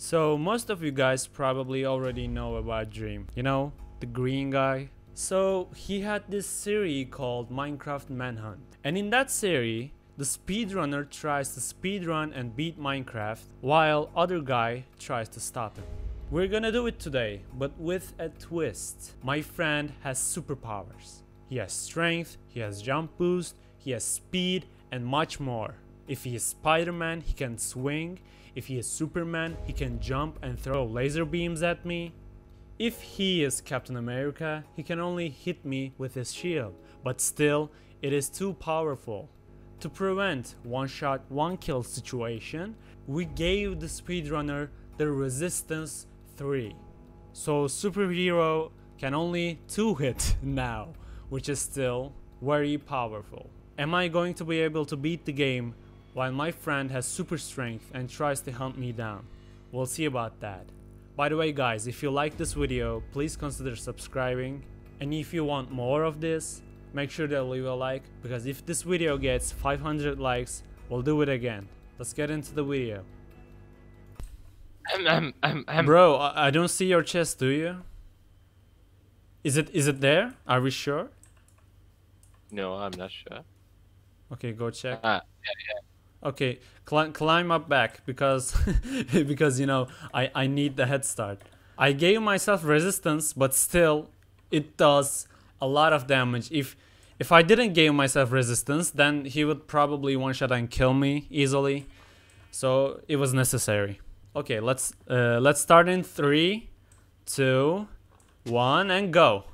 So most of you guys probably already know about Dream. You know, the green guy. So he had this series called Minecraft Manhunt. And in that series, the speedrunner tries to speedrun and beat Minecraft while other guy tries to stop him. We're gonna do it today, but with a twist. My friend has superpowers. He has strength, he has jump boost, he has speed, and much more. If he is Spider-Man, he can swing. If he is Superman, he can jump and throw laser beams at me. If he is Captain America, he can only hit me with his shield, but still, it is too powerful. To prevent one shot, one kill situation, we gave the speedrunner the resistance 3. So superhero can only 2 hit now, which is still very powerful. Am I going to be able to beat the game while my friend has super strength and tries to hunt me down? We'll see about that. By the way guys, if you like this video, please consider subscribing. And if you want more of this, make sure to leave a like because if this video gets 500 likes, we'll do it again. Let's get into the video. Bro, I, I don't see your chest, do you? Is it is it there? Are we sure? No, I'm not sure. Okay, go check. Ah, Okay, cli- climb up back because because you know I I need the head start. I gave myself resistance, but still it does a lot of damage. If if I didn't give myself resistance, then he would probably one shot and kill me easily. So it was necessary. Okay, let's uh, let's start in three, two, one, and go.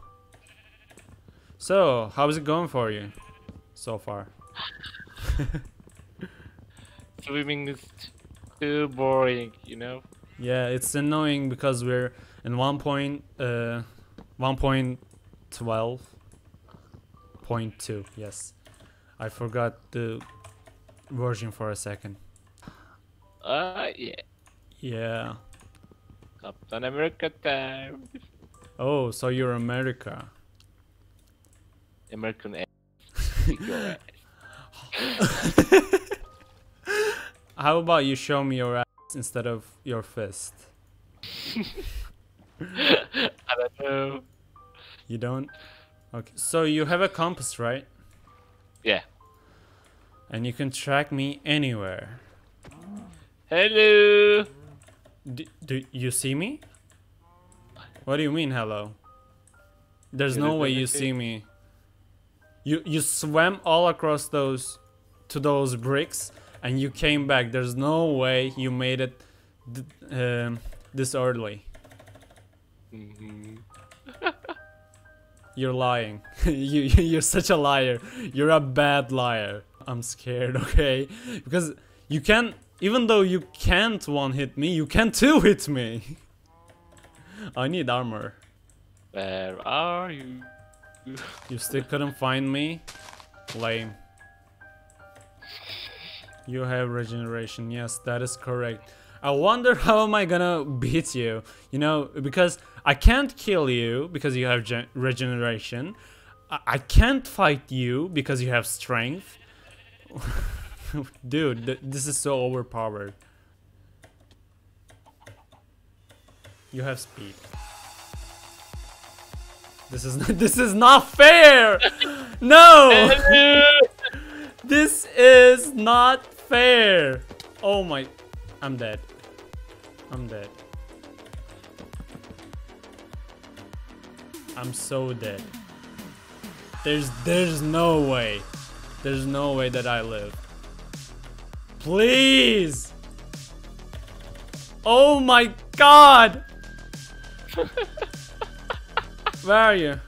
So how's it going for you so far? swimming is too boring, you know? Yeah, it's annoying because we're in one point, uh, one point twelve point two. Yes, I forgot the version for a second. Ah, yeah. Yeah. Captain America time. Oh, so you're America. American ass. Kick your ass. How about you show me your ass instead of your fist? I don't know. You don't? Okay. So you have a compass, right? Yeah. And you can track me anywhere. Hello. D- do you see me? What do you mean, hello? There's no way you see me. You you swam all across those to those bricks and you came back. There's no way you made it th- um, this early. Mhm. You're lying. you you're such a liar. You're a bad liar. I'm scared, okay? Because you can even though you can't one hit me, you can two hit me. I need armor. Where are you? You still couldn't find me? Lame. You have regeneration. Yes, that is correct. I wonder how am I gonna beat you? You know, because I can't kill you because you have regeneration. I-, I can't fight you because you have strength. Dude, th- this is so overpowered. You have speed. This is this is not fair. No, this is not fair. Oh my, I'm dead. I'm dead. I'm so dead. There's there's no way. There's no way that I live. Please. Oh my god. Where are you?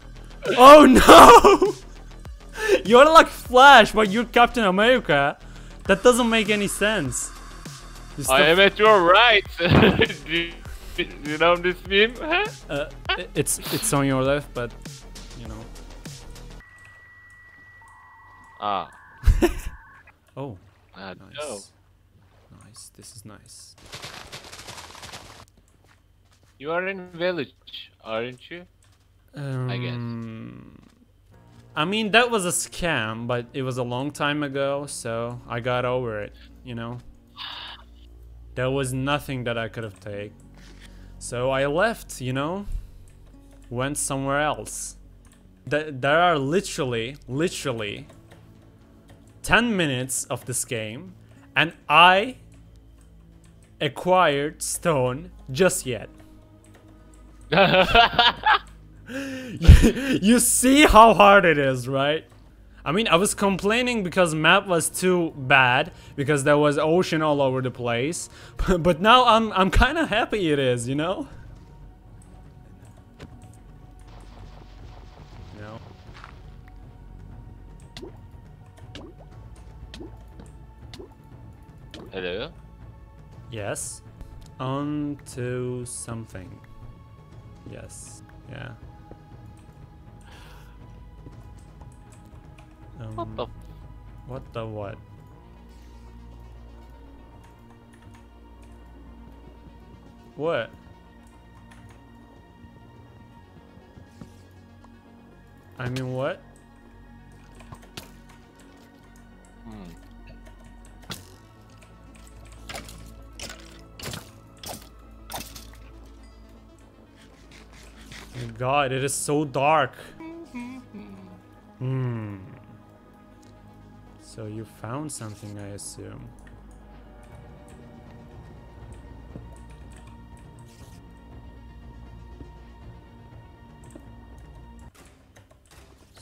Oh no! You're like Flash, but you're Captain America. That doesn't make any sense. You I am at your right. do, do you know this meme? Uh, it's it's on your left, but you know. Ah. Oh, I nice. know. Nice. This is nice. You are in village, aren't you? Um, I guess. I mean, that was a scam, but it was a long time ago, so I got over it. You know. There was nothing that I could have taken. So I left, you know? Went somewhere else. Th there are literally, literally 10 minutes of this game and I acquired stone just yet. you see how hard it is, right? I mean, I was complaining because map was too bad because there was ocean all over the place, but now I'm I'm kind of happy it is, you know? No. Hello? Yes. On to something. Yes. Yeah. Um, What the? What the what? What? I mean, what? Hmm. Oh God, it is so dark. Hmm. So you found something, I assume.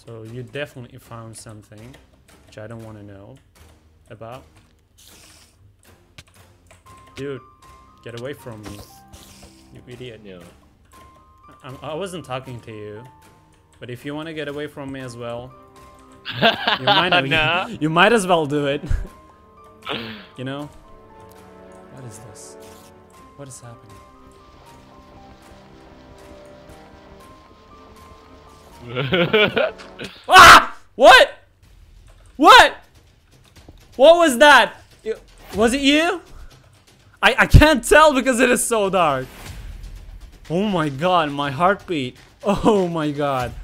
So you definitely found something, which I don't want to know about. Dude, get away from me, you idiot. No. I'm, I wasn't talking to you, but if you want to get away from me as well, you might Nah. you, might as well do it. you know? What is this? What is happening? Ah! What? What? What was that? Was it you? I I can't tell because it is so dark. Oh my god, my heartbeat. Oh my god.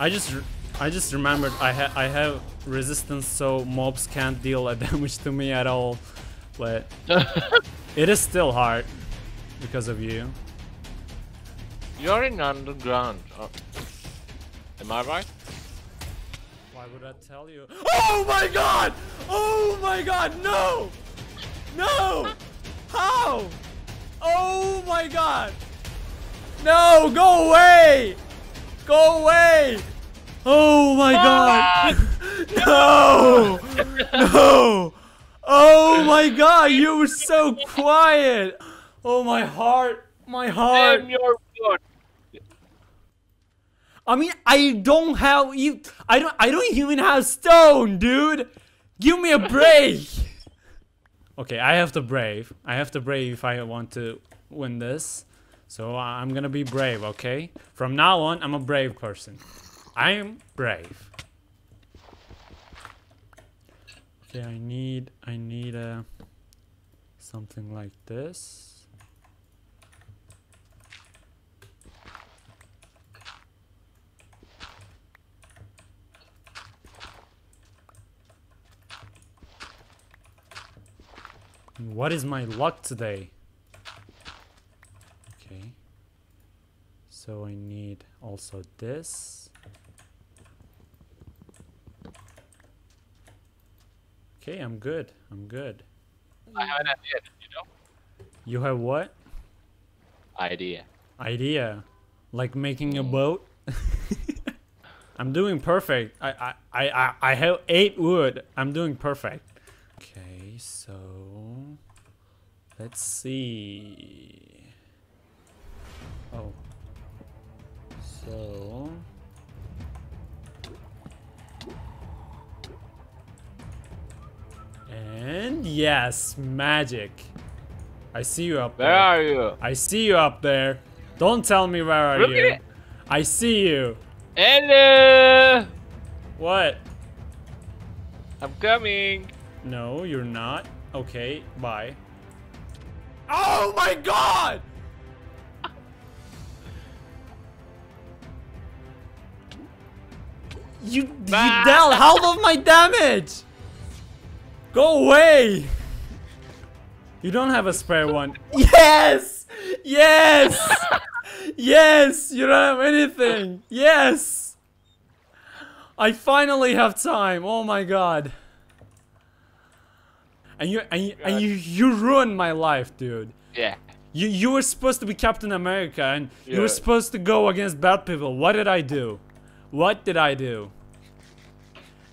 I just I just remembered I ha I have resistance so mobs can't deal a damage to me at all. But it is still hard because of you. You're in underground. Uh, am I right? Why would I tell you? Oh my god! Oh my god, no! No! How? Oh my god! No, go away! Go away! Oh my god! no! No! Oh my god, you were so quiet! Oh my heart! My heart! Damn your god. I mean, I don't have you. I don't. I don't even have stone, dude. Give me a break. okay, I have to brave. I have to brave if I want to win this. So I- I'm gonna be brave. Okay. From now on, I'm a brave person. I am brave. Okay, I need. I need a something like this. What is my luck today? Okay. So I need also this. Okay, I'm good. I'm good. I have an idea, you know? You have what? Idea. Idea? Like making a mm. boat? I'm doing perfect. I, I, I, I- I have eight wood. I'm doing perfect. Okay, so let's see. Oh. So And yes, magic. I see you up there. Where are you? I see you up there. Don't tell me where are Look you. I see you. Hello! What? I'm coming. No, you're not. Okay, bye. Oh my god! You, you Bah. dealt half of my damage! Go away! You don't have a spare one. Yes! Yes! yes! You don't have anything! Yes! I finally have time. Oh my god. And you and you, and you, you ruined my life, dude. Yeah. You you were supposed to be Captain America and you were supposed to go against bad people. What did I do? What did I do?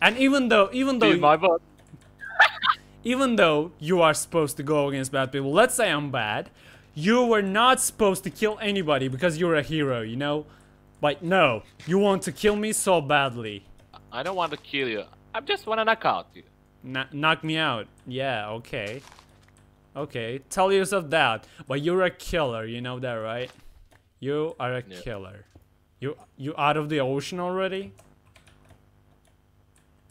And even though even though my even though you are supposed to go against bad people, let's say I'm bad, you were not supposed to kill anybody because you're a hero, you know? But no, you want to kill me so badly. I don't want to kill you. I just want to knock out you. Kn- knock me out. Yeah, okay. Okay, tell yourself that. But you're a killer, you know that, right? You are a Yeah. killer. You you out of the ocean already?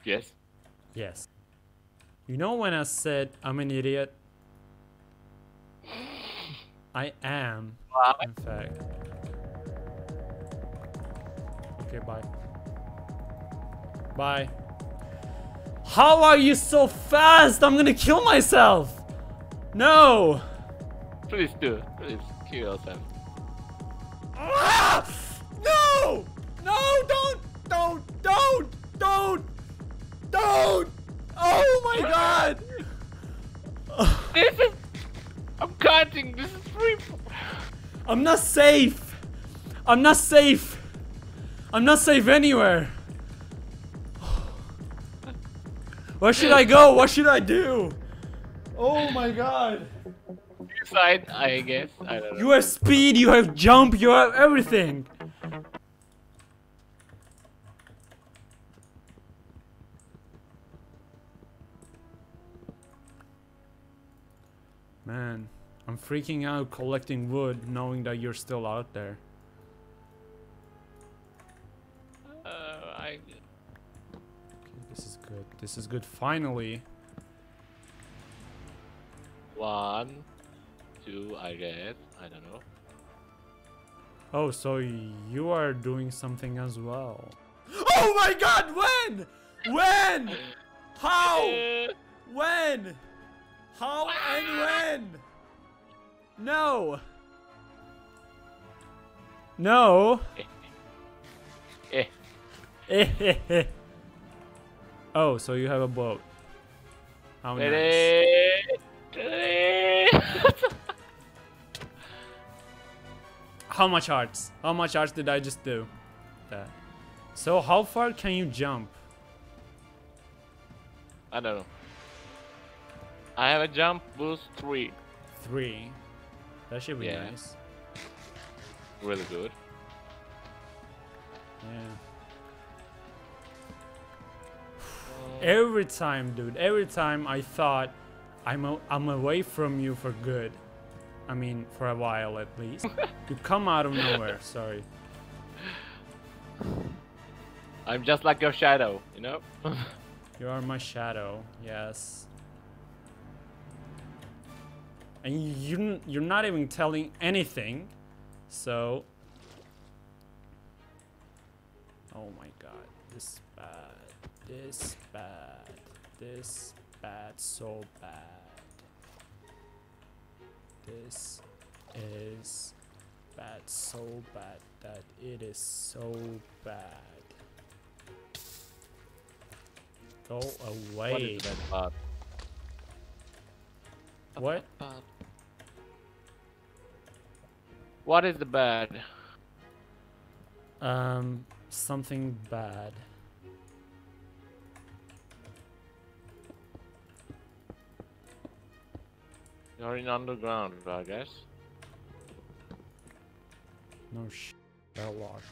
Yes. Yes. You know when I said I'm an idiot? I am, Why? in fact. Okay, bye. Bye. How are you so fast? I'm gonna kill myself! No! Please do. Please kill yourself. Ah! No! No, don't! Don't! Don't! Don't! Don't! Oh my god! This is. I'm counting. This is three. I'm not safe! I'm not safe! I'm not safe anywhere! Where should I go? What should I do? Oh my god! Side, I guess. I don't know. You have speed, you have jump, you have everything! I'm freaking out collecting wood knowing that you're still out there. Uh, I. Okay, this is good. This is good. Finally. One, two, I guess. I don't know. Oh, so you are doing something as well. Oh my god, when? When? How? When? How and when? No. No. eh. oh, so you have a boat. How nice. How much arts? How much arts did I just do? That. So how far can you jump? I don't know. I have a jump boost three. Three. That should be Yeah. nice. Really good. Yeah. Uh, every time, dude. Every time I thought I'm a, I'm away from you for good. I mean, for a while at least. you come out of nowhere. Sorry. I'm just like your shadow, you know? You are my shadow. Yes. And you you're not even telling anything. So. Oh my god. This bad. This bad. This bad. So bad. This is bad. So bad that it is so bad. Go away. is that part? What? What is the bad? Um, something bad. You're in underground, I guess. No sh. Belloc.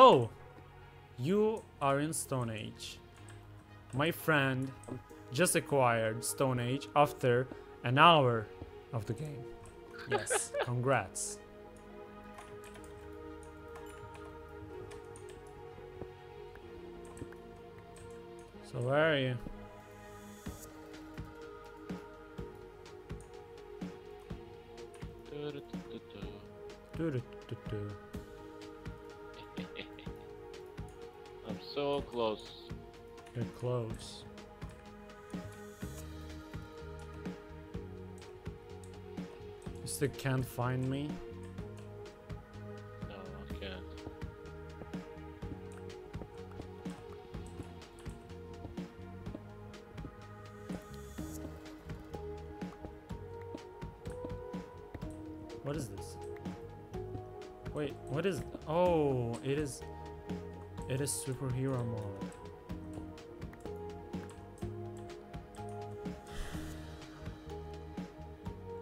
Oh, you are in Stone Age. My friend just acquired Stone Age after an hour of the game. yes, congrats. So where are you? Doo-doo-doo-doo. I'm so close. You're close. You still can't find me? No, I can't. What is this? Wait, what is... Oh, it is... It is superhero mode.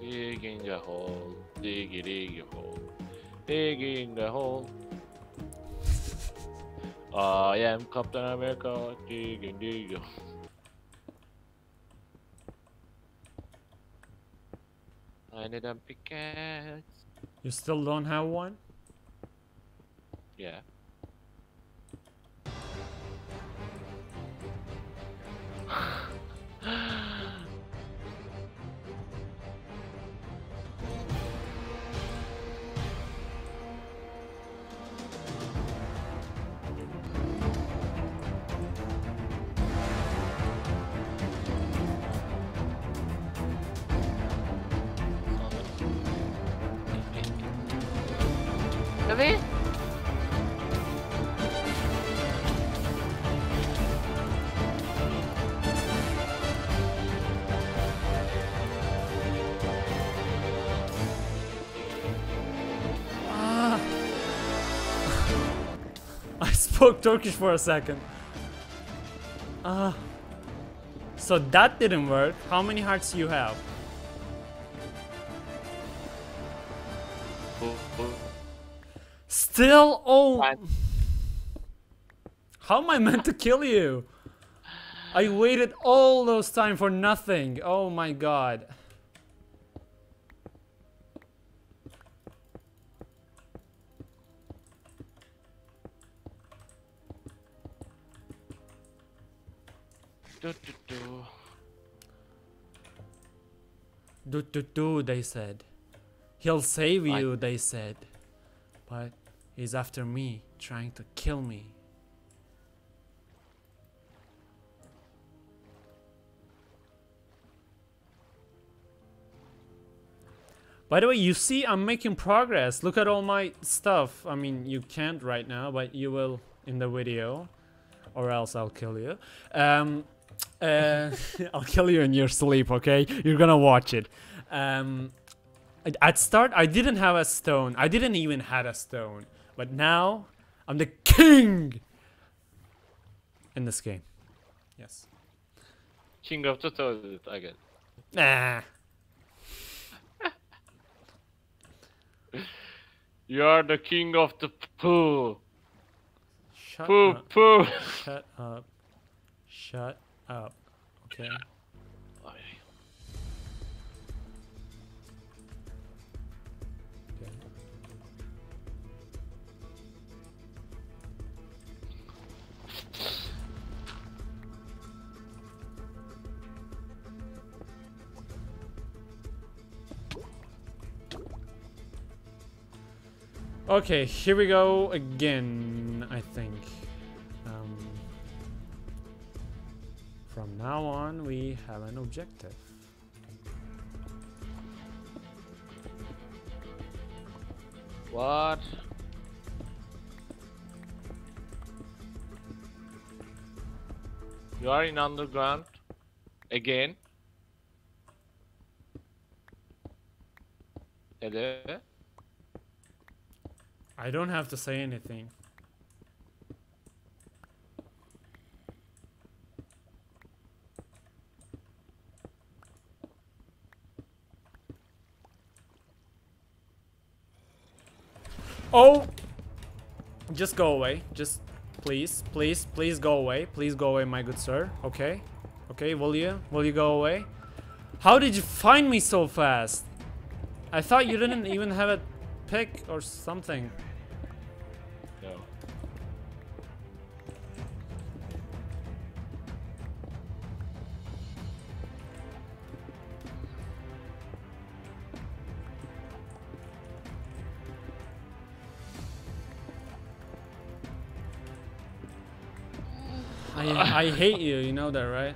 Digging the hole, diggy diggy hole, digging the hole. I am Captain America, digging digging. I need a pickaxe. You still don't have one? Yeah. Ah. I spoke Turkish for a second. Ah. so that didn't work. How many hearts do you have? Still? Oh. Fine. How am I meant to kill you? I waited all those time for nothing. Oh my god. Do, do, do. Do do do, they said. He'll save you, they said. But he's after me, trying to kill me. By the way, you see I'm making progress. Look at all my stuff. I mean, you can't right now, but you will in the video. Or else I'll kill you. Um, uh, I'll kill you in your sleep, okay? You're gonna watch it. Um, at start, I didn't have a stone. I didn't even had a stone. But now, I'm the king in this game. Yes. King of the toilet, I guess. Nah. You are the king of the poo. Shut Poo, up. poo. Shut up. Shut up. Okay. okay. Okay, here we go again, I think. Um, from now on, we have an objective. What? You are in underground again. Hello? I don't have to say anything. Oh! Just go away. Just please, please, please go away. Please go away, my good sir. Okay? Okay, will you? Will you go away? How did you find me so fast? I thought you didn't even have a pick or something. No. I I hate you, you know that, right?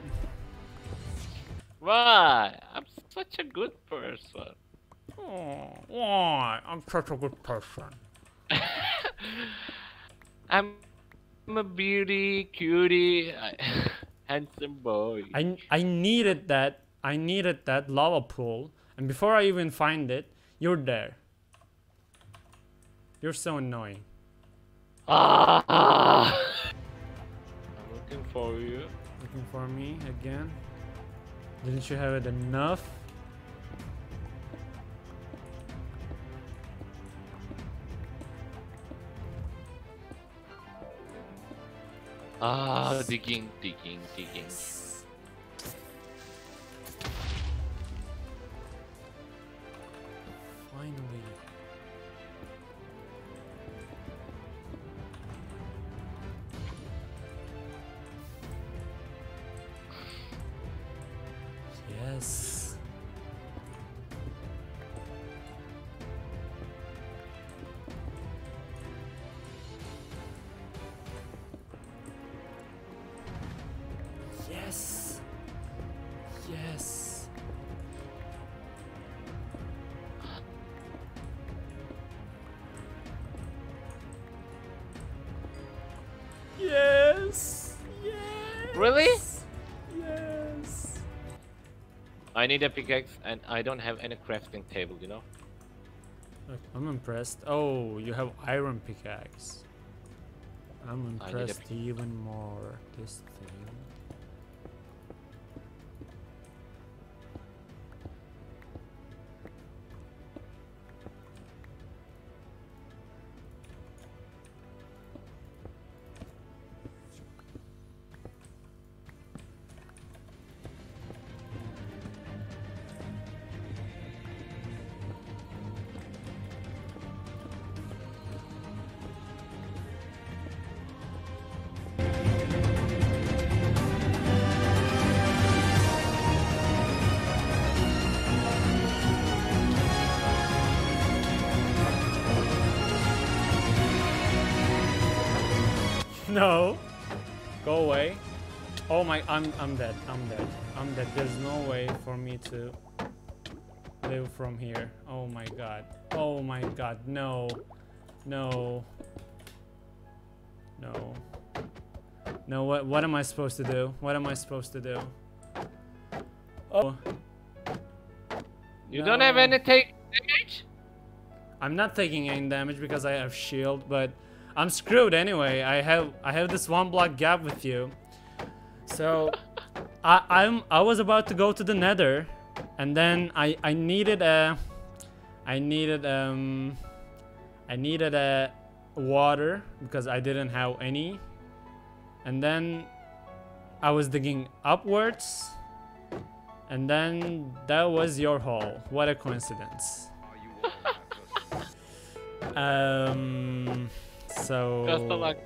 Why? I'm such a good person. Oh, why? I'm such a good person. I'm, I'm a beauty, cutie, handsome boy. I I needed that. I needed that lava pool, and before I even find it, you're there. You're so annoying. Ah! I'm looking for you. Looking for me again? Didn't you have it enough? Ah, digging, digging, digging. I need a pickaxe and I don't have any crafting table, you know? I'm impressed. Oh, you have iron pickaxe. I'm impressed even more. This thing. No. Go away. Oh my, I'm I'm dead. I'm dead. I'm dead. There's no way for me to live from here. Oh my god. Oh my god. No. No. No. No, what what am I supposed to do? What am I supposed to do? Oh. You don't have No. any take damage? I'm not taking any damage because I have shield, but I'm screwed anyway. I have I have this one block gap with you. So I I'm I was about to go to the nether and then I I needed a I needed um I needed a water because I didn't have any. And then I was digging upwards and then that was your hole. What a coincidence. Um. So. Just a luck.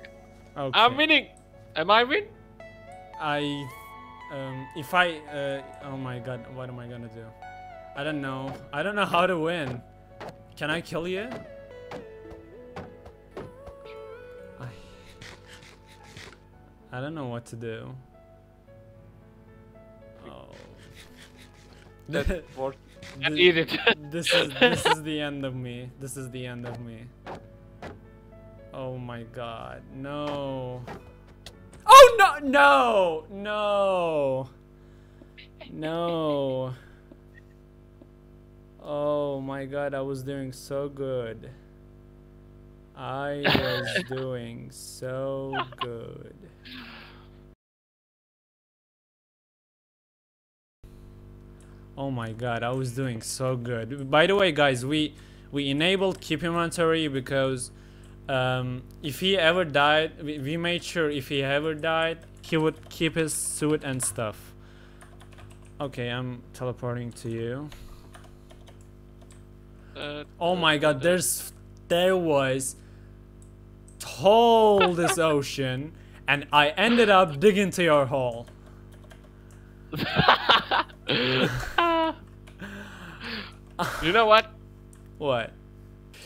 Okay. I'm winning! Am I win? I. Um. If I. Uh. Oh my God. What am I gonna do? I don't know. I don't know how to win. Can I kill you? I. I don't know what to do. Oh. That's for I eat it. this is this is the end of me. This is the end of me. Oh my god. No. Oh no no no no. Oh my god, I was doing so good. I was doing so good. Oh my god, I was doing so good. By the way, guys, we we enabled keep inventory because um, if he ever died, we, we made sure if he ever died, he would keep his suit and stuff. Okay, I'm teleporting to you. uh, Oh my god, there's there was whole this ocean and I ended up digging to your hole. you know what? What?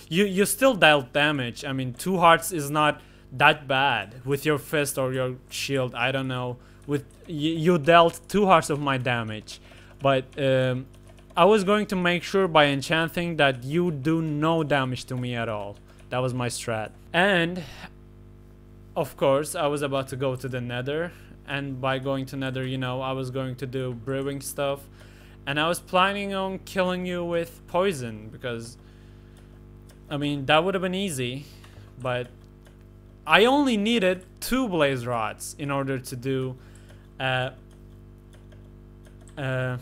You you still dealt damage. I mean, two hearts is not that bad with your fist or your shield. I don't know. With you, you dealt two hearts of my damage, but um, I was going to make sure by enchanting that you do no damage to me at all. That was my strat. And of course, I was about to go to the Nether, and by going to Nether, you know, I was going to do brewing stuff, and I was planning on killing you with poison because I mean, that would have been easy, but I only needed two blaze rods in order to do uh, uh,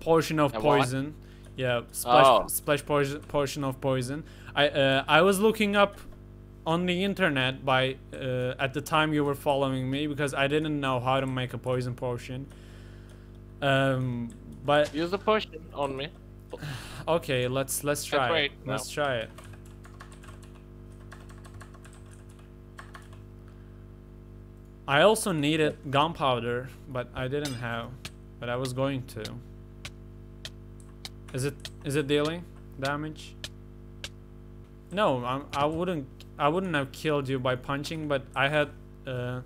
portion of A what? poison. Yeah, splash, Oh. splash poison, portion of poison. I uh, I was looking up on the internet by uh, at the time you were following me because I didn't know how to make a poison potion. Um, but Use the potion on me. Okay, let's let's try it. Let's try it. I also needed gunpowder, but I didn't have. But I was going to. Is it is it dealing damage? No, I'm, I wouldn't. I wouldn't have killed you by punching, but I had. Uh,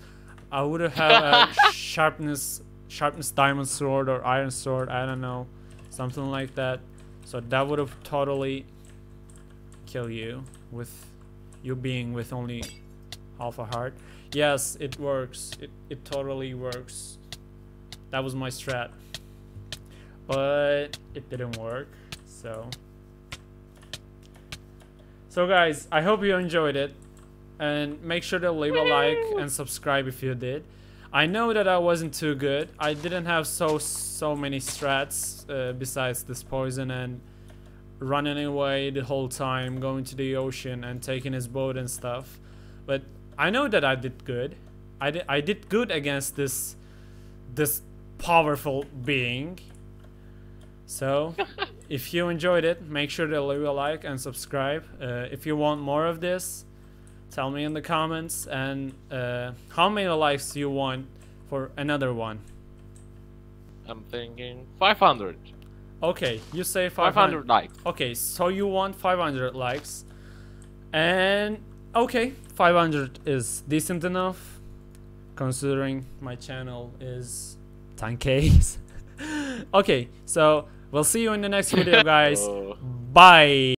I would have had a sharpness sharpness diamond sword or iron sword. I don't know, something like that. So that would have totally kill you with you being with only half a heart. Yes, it works. It it totally works. That was my strat. But it didn't work. So So guys, I hope you enjoyed it and make sure to leave a like and subscribe if you did. I know that I wasn't too good. I didn't have so so many strats uh, besides this poison and running away the whole time, going to the ocean and taking his boat and stuff. But I know that I did good. I did I did good against this this powerful being. So, if you enjoyed it, make sure to leave a like and subscribe. Uh, if you want more of this, tell me in the comments. And uh, how many likes do you want for another one? I'm thinking 500. Okay, you say 500. 500 likes. Okay, so you want 500 likes. And okay, 500 is decent enough considering my channel is 10k. okay, so we'll see you in the next video guys. Oh. Bye.